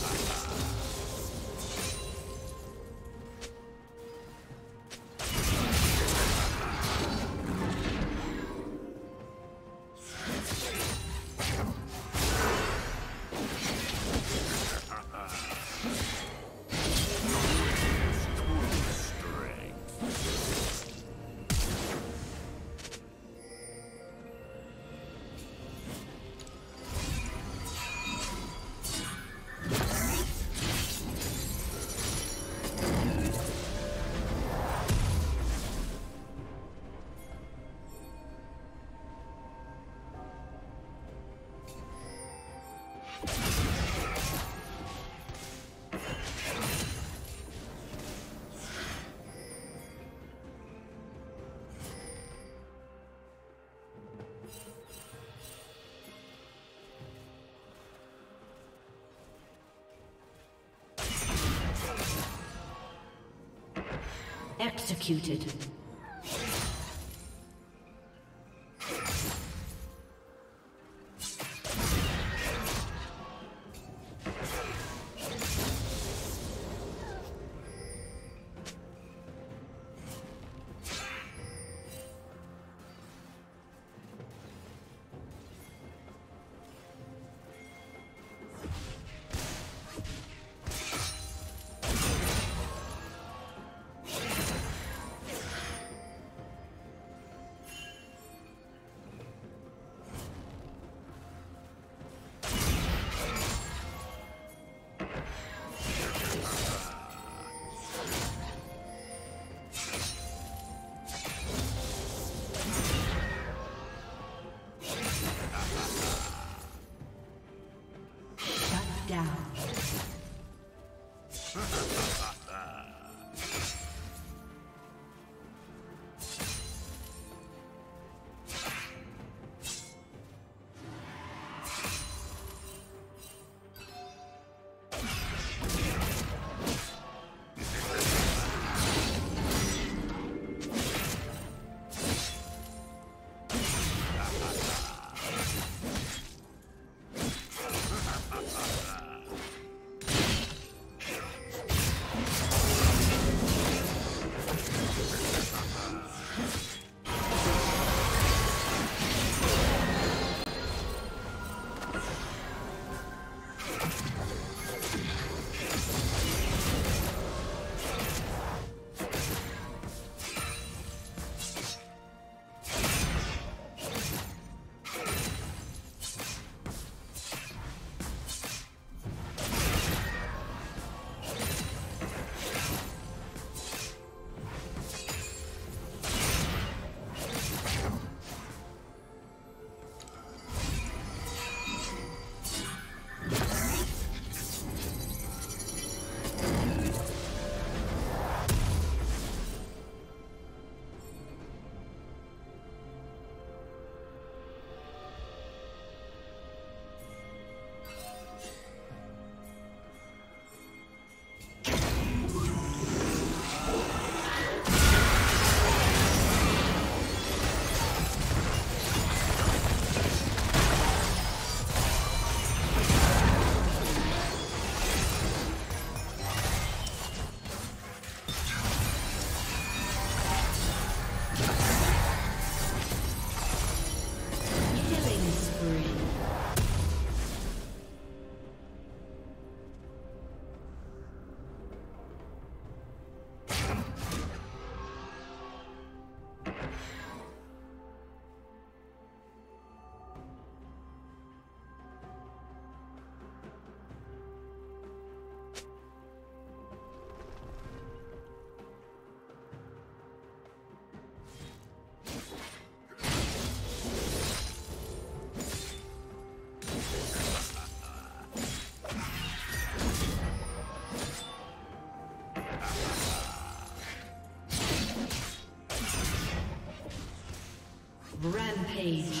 ha, ha, ha. Executed. down. Rampage.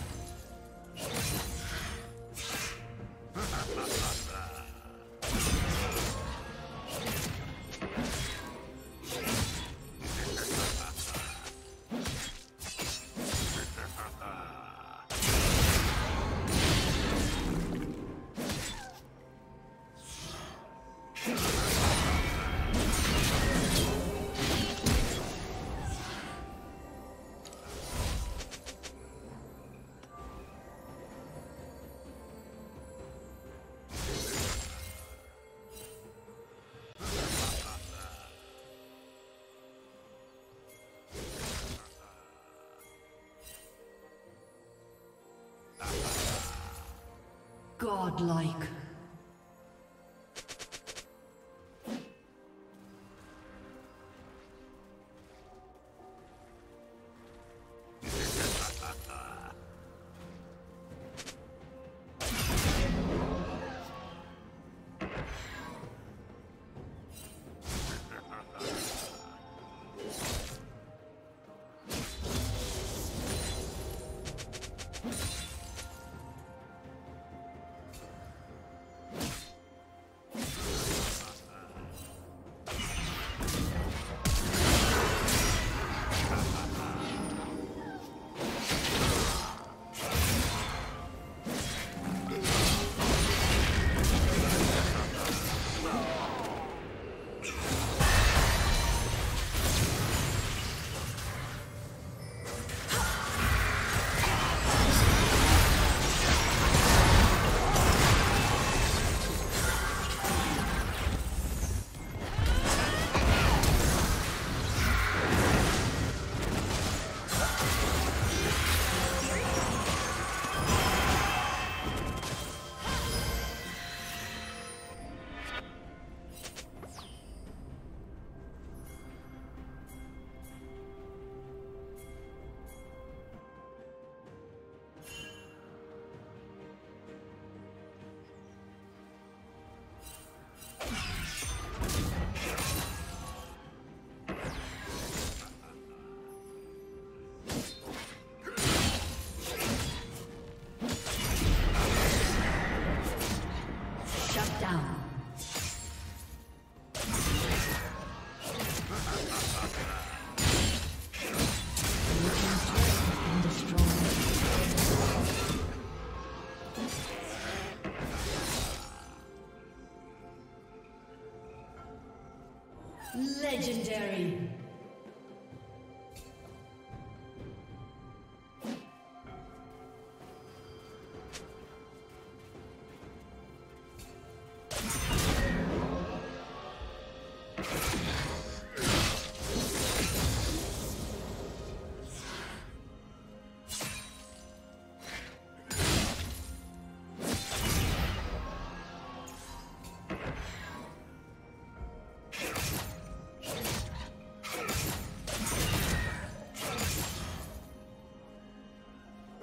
Godlike. Legendary.